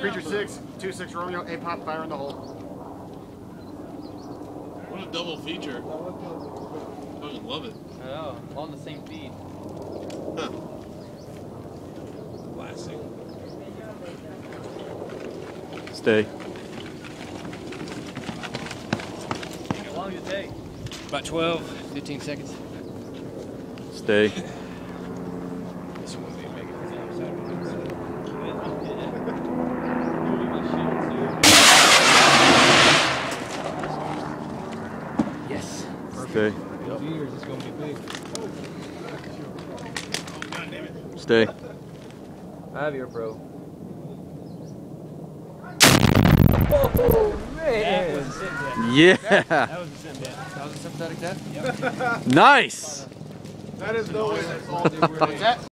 Creature 6, 2 6 Romeo, A pop, fire in the hole. What a double feature. Fucking love it. I know, all on the same feed. Huh. Classic. Stay. How long did it take? About 12, 15 seconds. Stay. Stay. Years, it's gonna be big. Stay. I have your bro. Oh, man. That was a sit bet. Yeah. That was a sit. That was a sympathetic death? Nice. That is no way that's all they were.